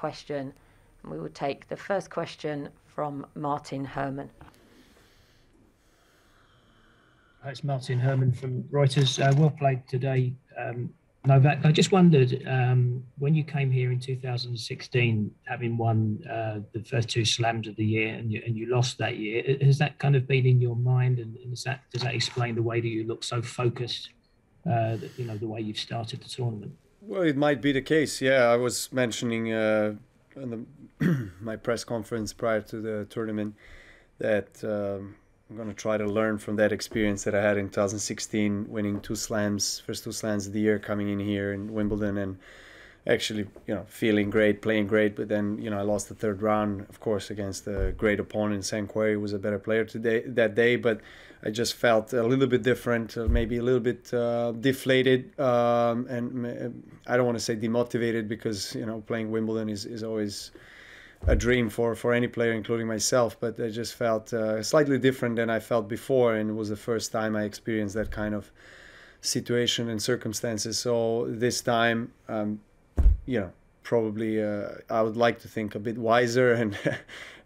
question. We will take the first question from Martyn Herman. It's Martyn Herman from Reuters. Uh, well played today, um, Novak. I just wondered um, when you came here in 2016, having won uh, the first two slams of the year, and you, and you lost that year, has that kind of been in your mind? And, and that, does that explain the way that you look so focused? Uh, that, you know, the way you've started the tournament. Well, it might be the case. Yeah, I was mentioning uh, in the, my press conference prior to the tournament that. Um, I'm going to try to learn from that experience that I had in 2016, winning two slams, first two slams of the year, coming in here in Wimbledon, and actually, you know, feeling great, playing great. But then, you know, I lost the third round, of course, against a great opponent. Sam Querrey was a better player today that day, but I just felt a little bit different, uh, maybe a little bit uh, deflated, um, and I don't want to say demotivated because you know playing Wimbledon is is always a dream for, for any player, including myself. But I just felt uh, slightly different than I felt before, and it was the first time I experienced that kind of situation and circumstances. So this time, um, you know, probably uh, I would like to think a bit wiser and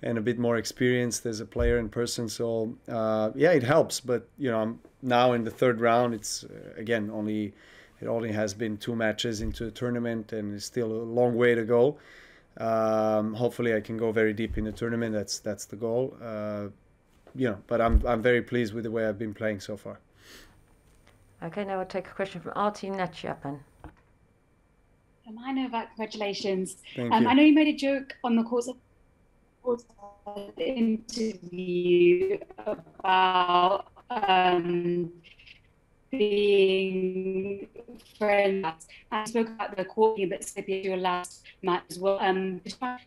and a bit more experienced as a player in person. So uh, yeah, it helps. But you know, I'm now in the third round. It's uh, again only it only has been two matches into the tournament, and it's still a long way to go. Um, hopefully, I can go very deep in the tournament. That's that's the goal. Uh, you know, but I'm I'm very pleased with the way I've been playing so far. Okay, now I'll take a question from Arthi Nachiappan. Um, hi Novak, congratulations. Thank um, you. I know you made a joke on the course of the interview about um, being friends. I spoke about the court being a bit slippy at your last match as well. Um,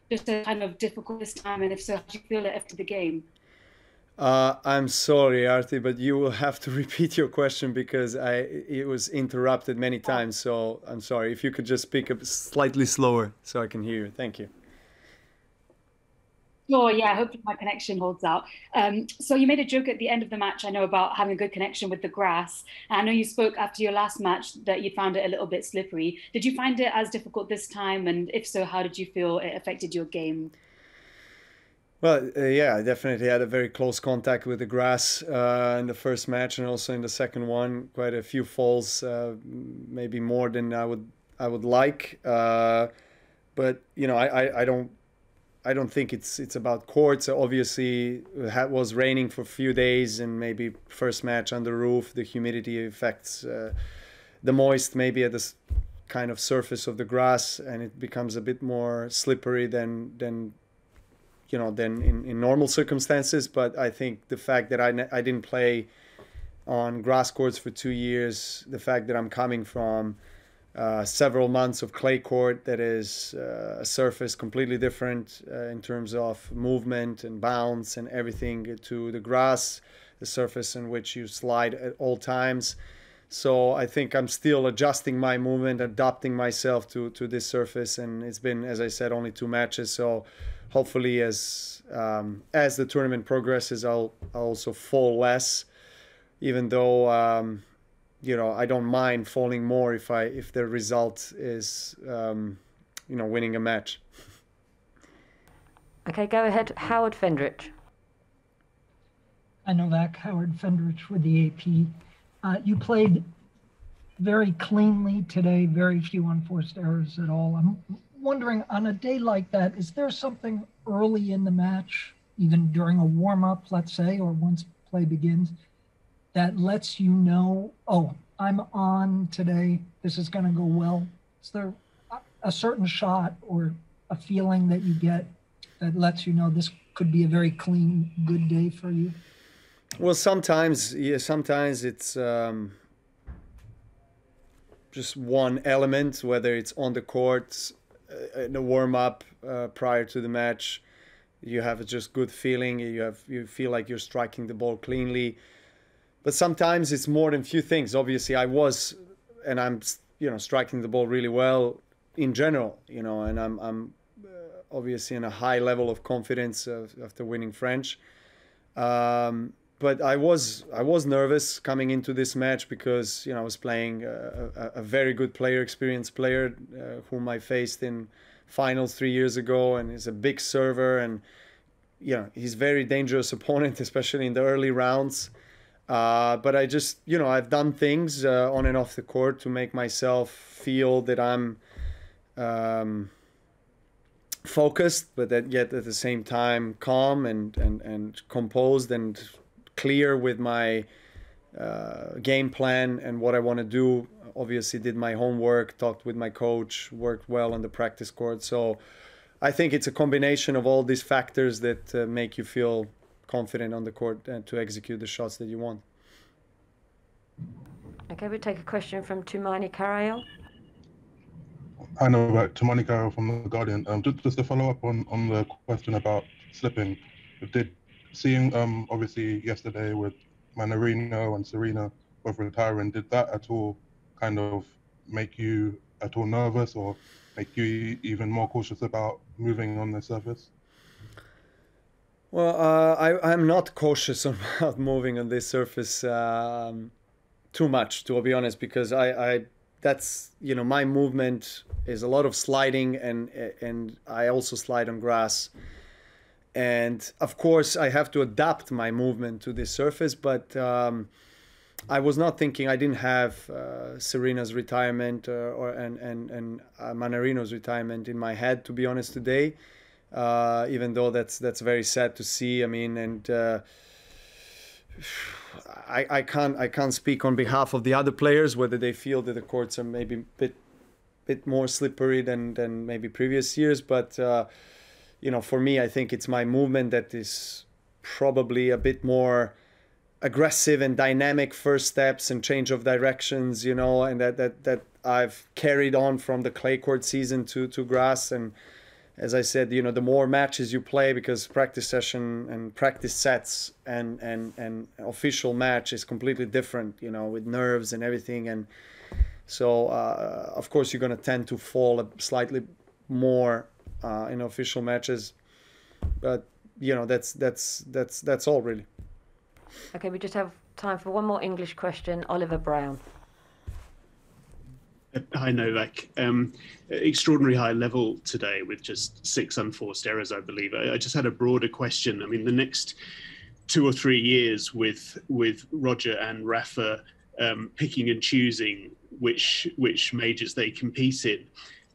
just a kind of difficult this time, and if so, how do you feel it after the game? Uh, I'm sorry, Arthi, but you will have to repeat your question because I it was interrupted many times. So I'm sorry. If you could just speak up slightly slower so I can hear you. Thank you. Sure, yeah, hopefully my connection holds out. Um, so you made a joke at the end of the match, I know, about having a good connection with the grass. And I know you spoke after your last match that you found it a little bit slippery. Did you find it as difficult this time? And if so, how did you feel it affected your game? Well, uh, yeah, I definitely had a very close contact with the grass uh, in the first match and also in the second one. Quite a few falls, uh, maybe more than I would I would like. Uh, but you know, I, I, I don't I don't think it's it's about courts. Obviously, it was raining for a few days, and maybe first match on the roof, the humidity affects uh, the moist maybe at this kind of surface of the grass, and it becomes a bit more slippery than than you know than in, in normal circumstances. But I think the fact that I I didn't play on grass courts for two years, the fact that I'm coming from uh, several months of clay court that is uh, a surface completely different uh, in terms of movement and bounce and everything to the grass, the surface in which you slide at all times. So I think I'm still adjusting my movement, adapting myself to, to this surface, and it's been, as I said, only two matches. So hopefully, as um, as the tournament progresses, I'll, I'll also fall less, even though. Um, you know I don't mind falling more if I if the result is um, you know winning a match. Okay, go ahead, Howard Fendrich. I know that Howard Fendrich with the AP. Uh, you played very cleanly today, very few unforced errors at all. I'm wondering on a day like that, is there something early in the match, even during a warm up, let's say, or once play begins, that lets you know, oh, I'm on today. This is going to go well. Is there a certain shot or a feeling that you get that lets you know this could be a very clean, good day for you? Well, sometimes, yeah, sometimes it's um, just one element, whether it's on the court, uh, in the warm up uh, prior to the match. You have just good feeling. You have you feel like you're striking the ball cleanly but sometimes it's more than few things. Obviously, I was, and I'm, you know, striking the ball really well in general, you know, and I'm, I'm uh, obviously in a high level of confidence after winning French. Um, but I was, I was nervous coming into this match because you know I was playing a, a, a very good player, experienced player, uh, whom I faced in finals three years ago, and he's a big server, and you know he's very dangerous opponent, especially in the early rounds. Uh, but I just, you know, I've done things uh, on and off the court to make myself feel that I'm um, focused, but that yet at the same time calm and and and composed and clear with my uh, game plan and what I want to do. Obviously, did my homework, talked with my coach, worked well on the practice court. So, I think it's a combination of all these factors that uh, make you feel confident on the court and to execute the shots that you want. Okay, we'll take a question from Tumaini Carayol. I know about Tumaini Carayol from the Guardian. Um, just, just to follow up on, on the question about slipping, did seeing um obviously yesterday with Mannarino and Serena both retiring, did that at all kind of make you at all nervous or make you even more cautious about moving on the surface? Well, uh, I, I'm not cautious about moving on this surface um, too much, to be honest, because I, I that's you know my movement is a lot of sliding and and I also slide on grass and of course I have to adapt my movement to this surface. But um, I was not thinking. I didn't have uh, Serena's retirement uh, or and and and uh, Mannarino's retirement in my head, to be honest. Today, uh, even though that's that's very sad to see. I mean, and. Uh, I, I can't I can't speak on behalf of the other players whether they feel that the courts are maybe a bit bit more slippery than than maybe previous years, but you know, for me, I think it's my movement that is probably a bit more aggressive and dynamic first steps and change of directions, you know, and that that that I've carried on from the clay court season to to grass. And as I said, you know, the more matches you play because practice session and practice sets and and and official match is completely different, you know, with nerves and everything. And so uh, of course you're going to tend to fall slightly more uh, in official matches. But you know that's that's that's that's all really. Okay, we just have time for one more English question. Oliver Brown. Hi Novak. Um, extraordinary high level today with just six unforced errors, I believe. I, I just had a broader question. I mean, the next two or three years with with Roger and Rafa um, picking and choosing which which majors they compete in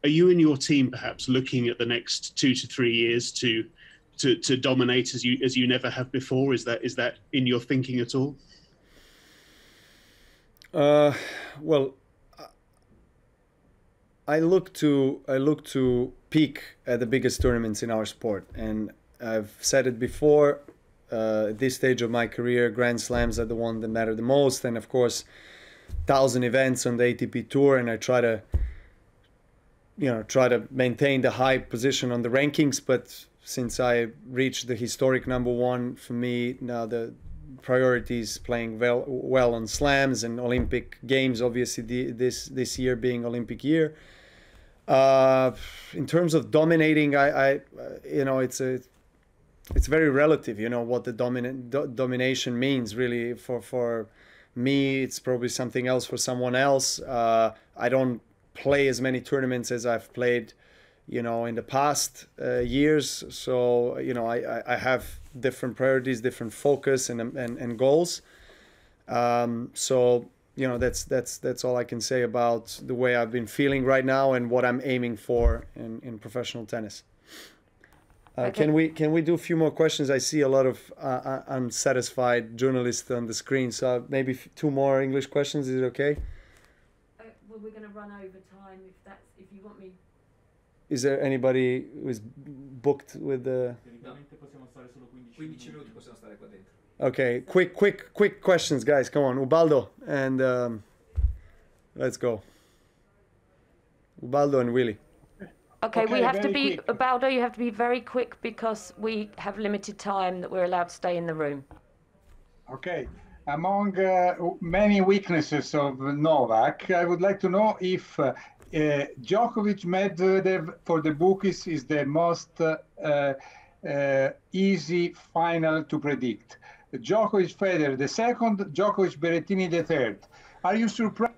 are you and your team perhaps looking at the next two to three years to to, to dominate as you as you never have before? Is that is that in your thinking at all? Uh, well, I look to I look to peak at the biggest tournaments in our sport, and I've said it before. Uh, at this stage of my career, Grand Slams are the one that matter the most, and of course, thousand events on the ATP Tour, and I try to you know try to maintain the high position on the rankings but since i reached the historic number one for me now the priorities playing well well on slams and olympic games obviously the, this this year being olympic year. Uh, in terms of dominating i i you know it's a it's very relative you know what the dominant do, domination means really. For for me it's probably something else. For someone else uh, i don't play as many tournaments as I've played, you know, in the past uh, years. So you know, I, I have different priorities, different focus, and and, and goals. Um, so you know, that's that's that's all I can say about the way I've been feeling right now and what I'm aiming for in, in professional tennis. Uh, okay. Can we can we do a few more questions? I see a lot of uh, uh unsatisfied journalists on the screen, so maybe two more English questions. Is it okay? We're going to run over time if that's if you want me. Is there anybody who's booked with the? Okay, quick, quick, quick questions, guys. Come on, Ubaldo, and um, let's go. Ubaldo and Willie. Okay, okay we have to be quick. Ubaldo. You have to be very quick because we have limited time that we're allowed to stay in the room. Okay. Among uh, many weaknesses of Novak, I would like to know if uh, uh, Djokovic Medvedev for the bookies is the most uh, uh, easy final to predict. Djokovic Federer the second, Djokovic Berrettini the third. Are you surprised?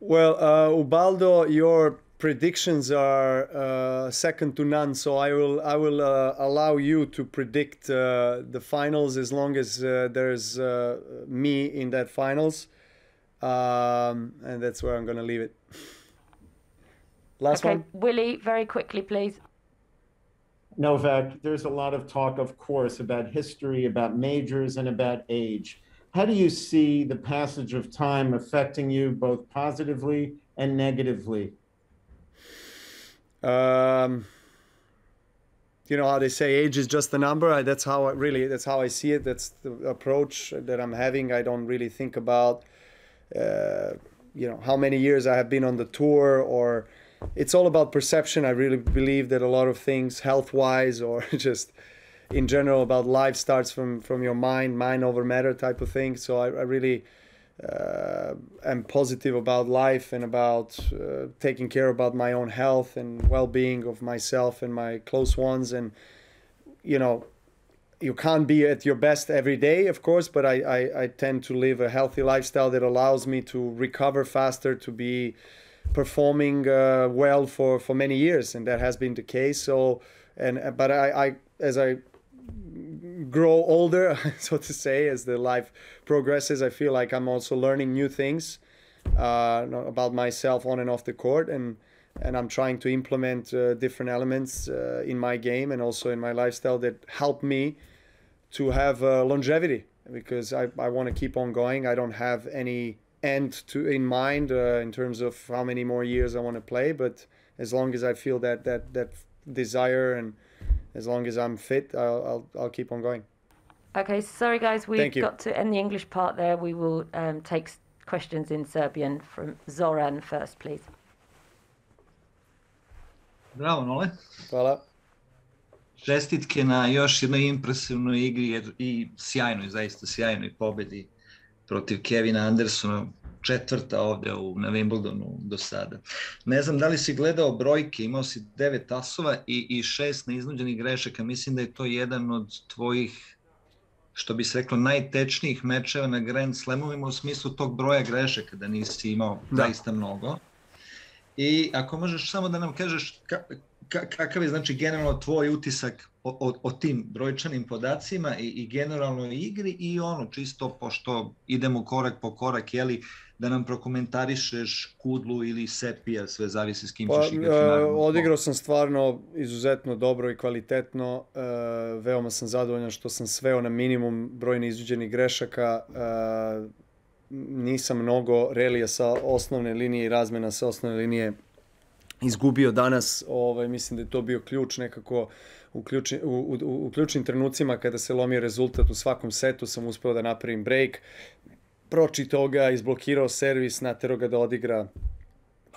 Well, uh, Ubaldo, your predictions are uh, second to none. So I will I will uh, allow you to predict uh, the finals as long as uh, there's uh, me in that finals, um, and that's where I'm gonna leave it. Last okay, one. Willie, very quickly, please. Novak, there's a lot of talk, of course, about history, about majors, and about age. How do you see the passage of time affecting you both positively and negatively? Um, you know how they say age is just a number. I, that's how I really that's how I see it. That's the approach that I'm having. I don't really think about uh, you know how many years I have been on the tour or it's all about perception. I really believe that a lot of things health wise or just in general about life starts from from your mind, mind over matter type of thing. So I, I really uh, am positive about life and about uh, taking care about my own health and well-being of myself and my close ones. And you know you can't be at your best every day of course but I, I, I tend to live a healthy lifestyle that allows me to recover faster to be performing uh, well for for many years. And that has been the case. So and but I, I as I grow older, so to say, as the life progresses. I feel like I'm also learning new things uh, about myself on and off the court, and and I'm trying to implement uh, different elements uh, in my game and also in my lifestyle that help me to have uh, longevity because I, I want to keep on going. I don't have any end to in mind uh, in terms of how many more years I want to play, but as long as I feel that that that desire and as long as I'm fit, I'll, I'll, I'll keep on going. Okay, sorry guys, we've got to end the English part there. We will um, take questions in Serbian from Zoran first, please. Bravo, Nole. Hvala. Čestitke na još jednoj impresivnoj igri i sjajnoj, zaista sjajnoj pobedi protiv Kevina Andersona četvrta ovde u, na Wimbledonu do sada. Ne znam da li si gledao brojke, imao si devet asova i, i šest neiznuđenih grešaka. Mislim da je to jedan od tvojih što bi se reklo, najtečnijih mečeva na Grand Slamovima u smislu tog broja grešaka, da nisi imao da. zaista mnogo. I ako možeš samo da nam kažeš ka, ka, kakav je znači generalno tvoj utisak o, o, o tim brojčanim podacima i, i generalno igri i ono čisto pošto idemo korak po korak, jeli, da nam prokomentarišeš Kudlu ili Sepija, sve zavisi s kim pa, ćeš igrati. Uh, odigrao sam stvarno izuzetno dobro i kvalitetno. Uh, veoma sam zadovoljan što sam sveo na minimum broj neizđenih grešaka. Uh, nisam mnogo relija sa osnovne linije i razmena sa osnovne linije izgubio danas. Ovaj, mislim da je to bio ključ nekako u, ključi, u, u, u ključnim trenucima kada se lomio rezultat u svakom setu sam uspeo da napravim break pročitao ga, izblokirao servis, natero ga da odigra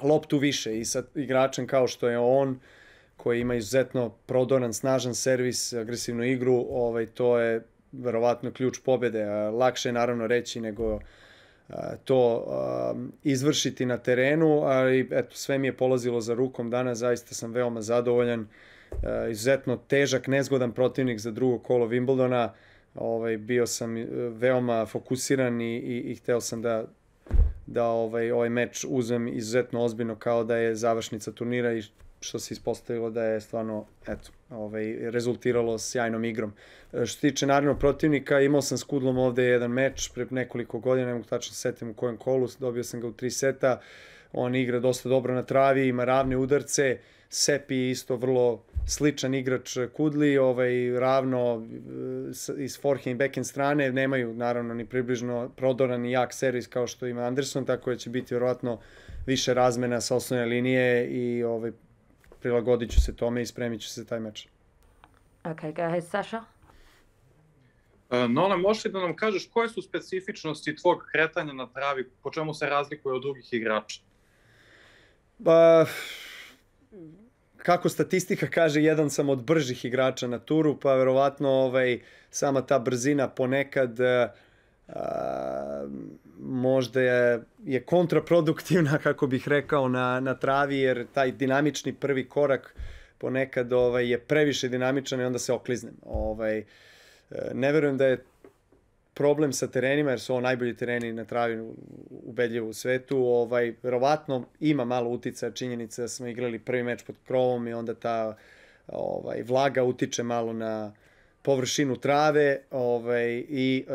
loptu više i sa igračem kao što je on, koji ima izuzetno prodoran, snažan servis, agresivnu igru, ovaj, to je verovatno ključ pobede. Lakše je naravno reći nego to izvršiti na terenu, ali eto, sve mi je polazilo za rukom danas, zaista sam veoma zadovoljan. Izuzetno težak, nezgodan protivnik za drugo kolo Wimbledona, ovaj, bio sam e, veoma fokusiran i, i, i hteo sam da, da ovaj, ovaj meč uzem izuzetno ozbiljno kao da je završnica turnira i što se ispostavilo da je stvarno eto, ovaj, rezultiralo sjajnom igrom. E, što se tiče naravno protivnika, imao sam s Kudlom ovde jedan meč pre nekoliko godina, ne mogu tačno se setim u kojem kolu, dobio sam ga u tri seta, on igra dosta dobro na travi, ima ravne udarce, Sepi isto vrlo sličan igrač Kudli, ovaj, ravno eh, iz forehand i backhand strane, nemaju naravno ni približno prodoran i jak servis kao što ima Anderson, tako da će biti vjerovatno više razmena sa osnovne linije i ovaj, prilagodit ću se tome i spremit ću se taj meč. Ok, go ahead, Saša. Uh, Nole, možeš li da nam kažeš koje su specifičnosti tvog kretanja na travi, po čemu se razlikuje od drugih igrača? Ba, kako statistika kaže, jedan sam od bržih igrača na turu, pa verovatno ovaj, sama ta brzina ponekad a, možda je, je kontraproduktivna, kako bih rekao, na, na travi, jer taj dinamični prvi korak ponekad ovaj, je previše dinamičan i onda se okliznem. Ovaj, ne verujem da je problem sa terenima, jer su ovo najbolji tereni na travi ubedljivo u svetu, ovaj, verovatno ima malo utica činjenica da smo igrali prvi meč pod krovom i onda ta ovaj, vlaga utiče malo na površinu trave ovaj, i e,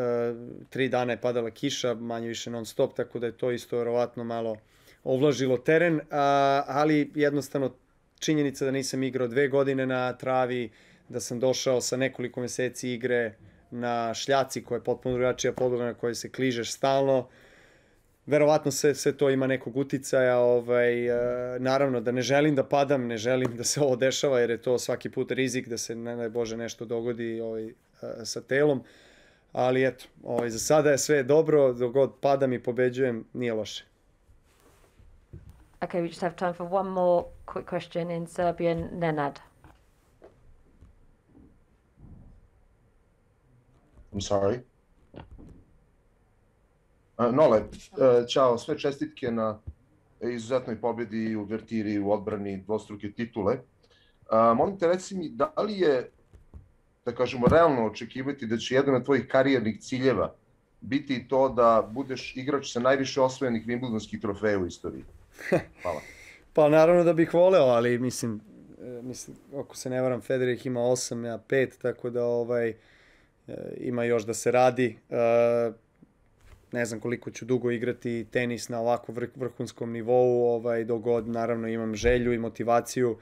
tri dana je padala kiša, manje više non stop, tako da je to isto verovatno malo ovlažilo teren, a, ali jednostavno činjenica da nisam igrao dve godine na travi, da sam došao sa nekoliko meseci igre na šljaci koja je potpuno drugačija podloga na kojoj se kližeš stalno, verovatno sve, sve to ima nekog uticaja, ovaj, e, naravno da ne želim da padam, ne želim da se ovo dešava jer je to svaki put rizik da se ne daj Bože nešto dogodi ovaj, e, sa telom, ali eto, ovaj, za sada je sve dobro, dok god padam i pobeđujem, nije loše. Okay, we just have time for one more quick question in Serbian. Nenad. I'm sorry. Nole, čao, sve čestitke na izuzetnoj pobjedi u Vertiri u odbrani dvostruke titule. Molim te, reci mi, da li je, da kažemo, realno očekivati da će jedan od tvojih karijernih ciljeva biti to da budeš igrač sa najviše osvojenih Wimbledonskih trofeja u istoriji? Hvala. pa naravno da bih voleo, ali mislim, e, mislim, ako se ne varam, Federer ima 8, ja 5, tako da ovaj, e, ima još da se radi. E, ne znam koliko ću dugo igrati tenis na ovako vrh, vrhunskom nivou, ovaj, dogod naravno imam želju i motivaciju,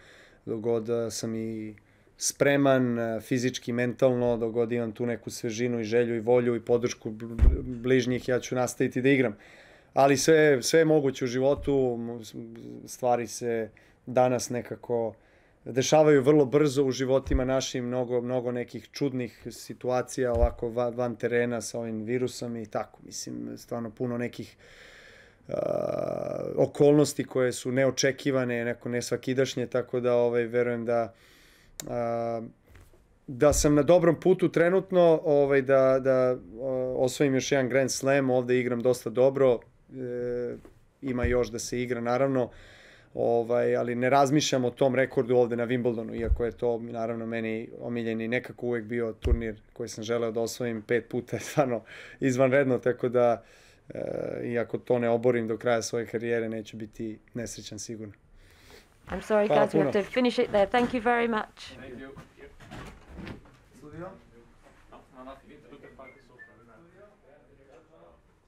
dogod sam i spreman fizički, mentalno, dogod imam tu neku svežinu i želju i volju i podršku bližnjih, ja ću nastaviti da igram. Ali sve, sve je moguće u životu, stvari se danas nekako dešavaju vrlo brzo u životima našim, mnogo, mnogo nekih čudnih situacija ovako van terena sa ovim virusom i tako. Mislim, stvarno puno nekih uh, okolnosti koje su neočekivane, neko nesvakidašnje, tako da ovaj, verujem da uh, da sam na dobrom putu trenutno, ovaj, da, da osvojim još jedan Grand Slam, ovde igram dosta dobro, e, ima još da se igra naravno, ovaj, ali ne razmišljam o tom rekordu ovde na Wimbledonu, iako je to naravno meni omiljeni nekako uvek bio turnir koji sam želeo da osvojim pet puta, je stvarno izvanredno, tako da e, iako to ne oborim do kraja svoje karijere, neću biti nesrećan sigurno. I'm sorry Hvala guys, puno. we have to finish it there. Thank you very much. Thank you. Studio?